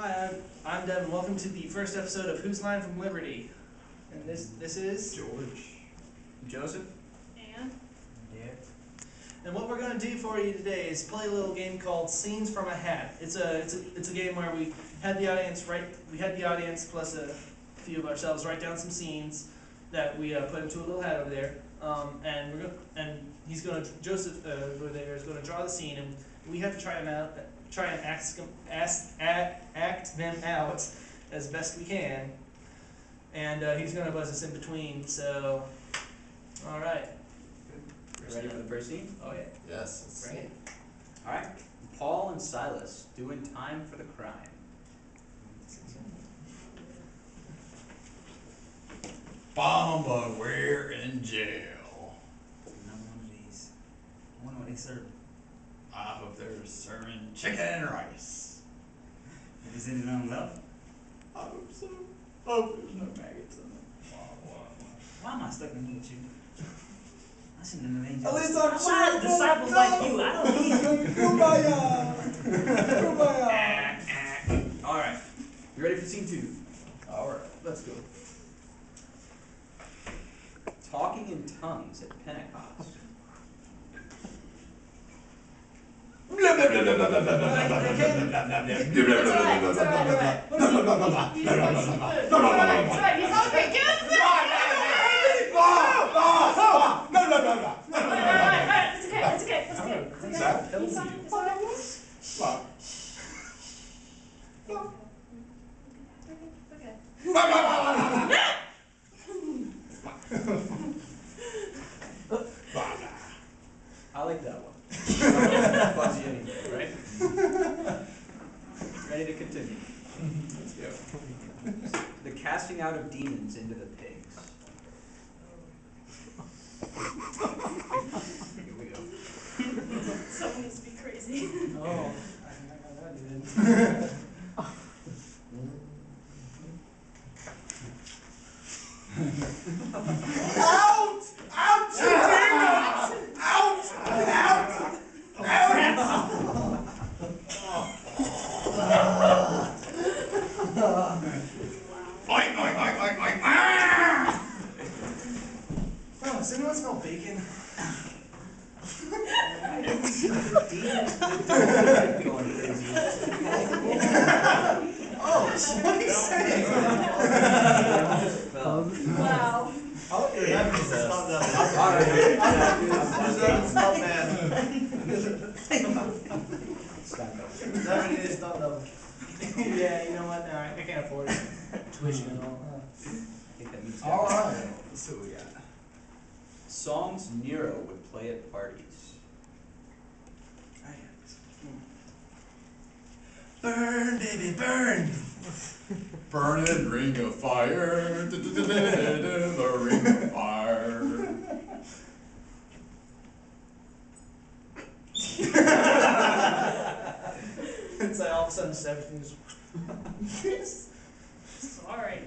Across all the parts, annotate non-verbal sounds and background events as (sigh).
Hi, I'm, I'm Devin. Welcome to the first episode of Whose Line from Liberty. And this this is George. Joseph. And Yeah. And what we're gonna do for you today is play a little game called Scenes from a Hat. It's a it's a it's a game where we had the audience write we had the audience plus a few of ourselves write down some scenes that we uh, put into a little hat over there. Um, and we're gonna and he's gonna Joseph uh, over there is gonna draw the scene and we have to try them out try and ask them ask act, act them out as best we can. And uh, he's gonna buzz us in between. So, all right. Ready for the first scene? Oh yeah. Yes. Bring it. Alright. Paul and Silas doing time for the crime. Bomba, we're in jail. Another one of these. I wonder what they serve. I hope they're serving chicken and rice. Is it on love? I hope so. Hope there's no maggots in it. Why am I stuck in here with you? I shouldn't have made you. At least I'm Why sure. disciples like you? I don't need you. (laughs) Kumbaya. Kumbaya. Alright. You ready for scene two? Alright, let's go. Talking in tongues at Pentecost. It's alright, it's alright, it's alright. He's like, it's alright, it's alright. He's okay. Get us there. Alright, alright, alright. It's okay. It's okay. It's okay. It's okay. That He's fine. It's alright. It's okay. I like that one. Fuzzy anyway, right? Ready to continue. Let's go. The casting out of demons into the pigs. Here we go. Someone needs to be crazy. Oh, I got that dude. Out! oh, 26. wow. Oh, yeah. It's not. All right. It's not bad. Seven is not double. yeah, you know what? All right, I can't afford it. Tuition and all. All right. So yeah. songs Nero would play at parties. Burn, baby, burn. Burn Burning ring of fire, the ring of fire. It's like all of a sudden everything's. Sorry.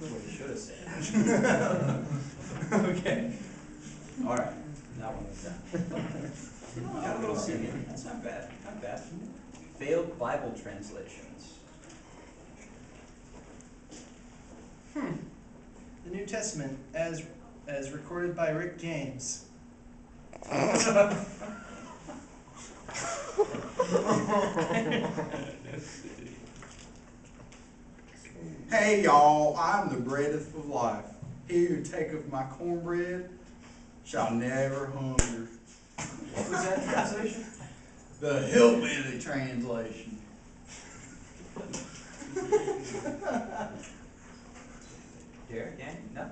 What you should have said. (laughs) (laughs) okay. Alright, that one was done. Got a little singing, that's not bad, not bad. Failed Bible translations. Hmm. The New Testament, as as recorded by Rick James. (laughs) Hey y'all, I'm the breadeth of life. He who taketh my cornbread shall never hunger. What was that translation? The hillbilly translation. Derek, yeah, no?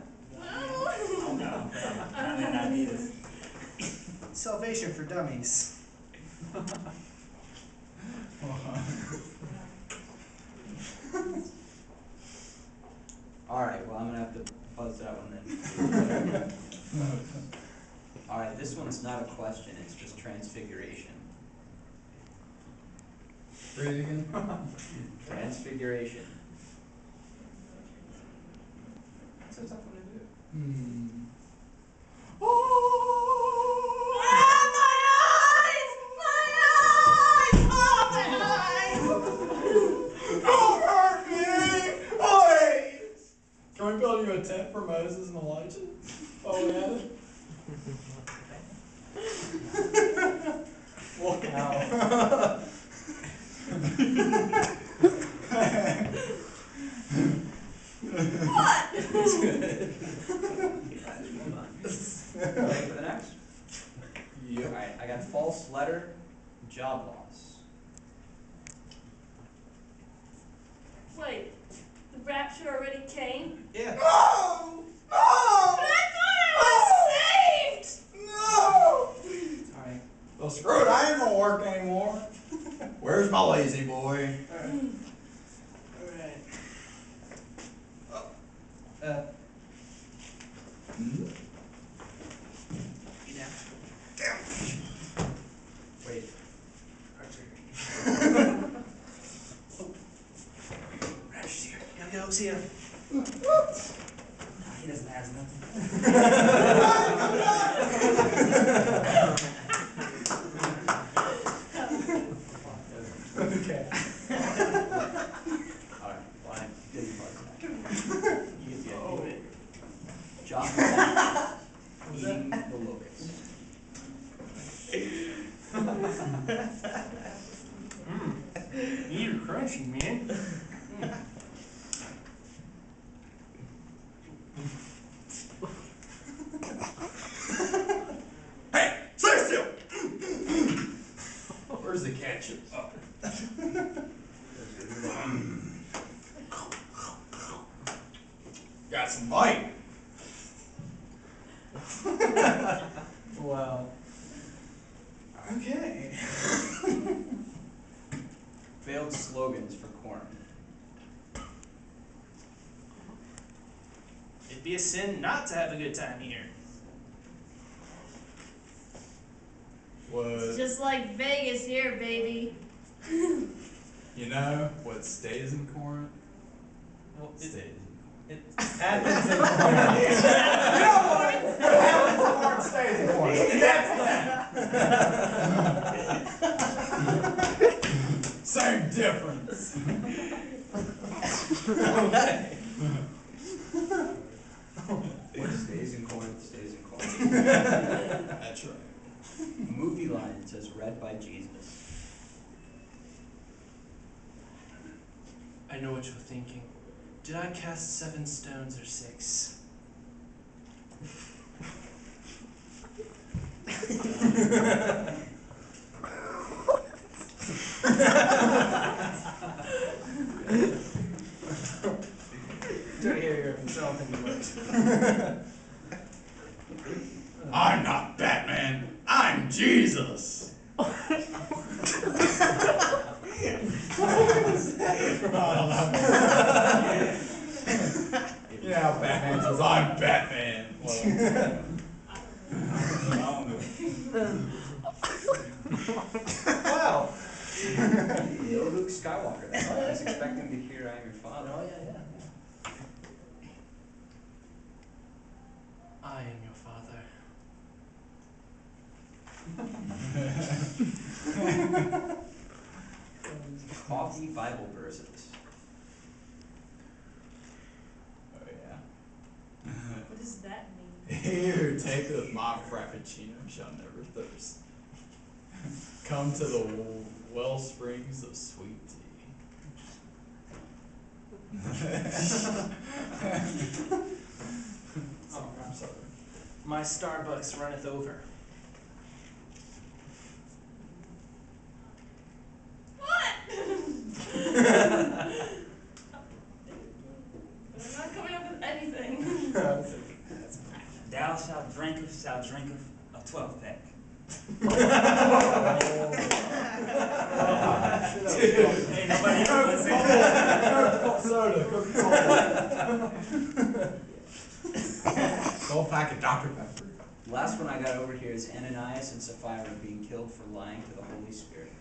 Salvation for Dummies. Alright, well, I'm gonna have to buzz that one then. (laughs) Alright, this one's not a question, it's just transfiguration. Read it again? (laughs) Transfiguration. That's a tough one to do. Hmm. Oh! My eyes! My eyes! Oh, my eyes! (laughs) Don't hurt me! please. Can we build you a tent for Moses and Elijah? Oh, yeah. Walking out. What? It's good. Alright, move on. Ready for the next? Yep. Alright, I got false letter, job loss. Wait, the rapture already came? Yeah. No! But No! I thought I was saved! No! Alright. Well, screw it, I ain't gonna work anymore. Where's my La-Z-Boy? Alright. Oh. Uh. Hmm? Yeah. Wait, oh. Rapture's here. Gotta go see him. he doesn't have nothing. Okay. Alright, well, I didn't buzz that. You get the idea. Oh. Job loss, eating the locusts. Mmm. You're crunchy, man. Mm. Hey, stay still! Where's the ketchup? Oh. Got some bite. Wow. Okay. Failed slogans for corn. It'd be a sin not to have a good time here. It's What, just like Vegas here, baby. (laughs) you know, what stays in Corinth? Well, Stays it, in it (laughs) happens in Corinth. (laughs) You know what? What happens in Corinth stays in Corinth. That's that. Same difference. What stays in Corinth stays in Corinth. That's right. Movie line says read by Jesus. I know what you're thinking. Did I cast seven stones or six? (laughs) Don't hear your I don't works. (laughs) I'm not Batman. I'm Jesus. I don't know. You know how Batman says, I'm Batman. Well, I don't. Wow. Yo, (laughs) Luke Skywalker. That's I was expecting to hear I am your father. Oh yeah, yeah. I am your father. Coffee Bible verses. Oh, yeah. (laughs) What does that mean? Here, take taketh my frappuccino shall never thirst. (laughs) Come to the well springs of sweet tea. (laughs) Oh, I'm sorry. My Starbucks runneth over. What? I'm not coming up with anything. Thou shalt drinketh, shalt drinketh a twelve pack. Twelve pack of Dr. Pepper. Last one I got over here is Ananias and Sapphira being killed for lying to the Holy Spirit.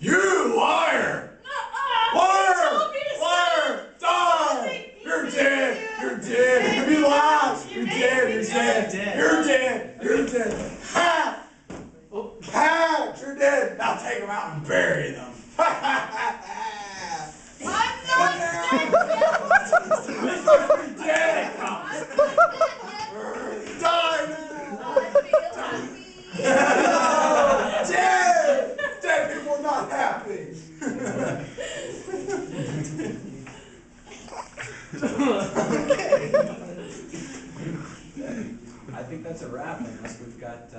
You liar! Nuh-uh. Liar! You told me to Liar! Die! You You're made dead! me. You're dead! You lied! You You're made dead! me You're do dead! it. You're dead! You're dead! Ha! Oh. Ha! You're dead! Now take them out and bury them! Ha ha ha ha! I think that's a wrap unless we've got,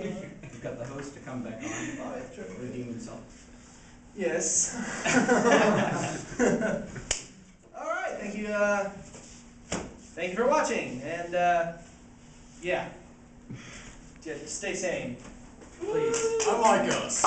we've got the host to come back on, redeem himself. Yes. (laughs) All right. Thank you. Uh, thank you for watching, and uh, yeah, yeah. Stay sane, please. Unlike us.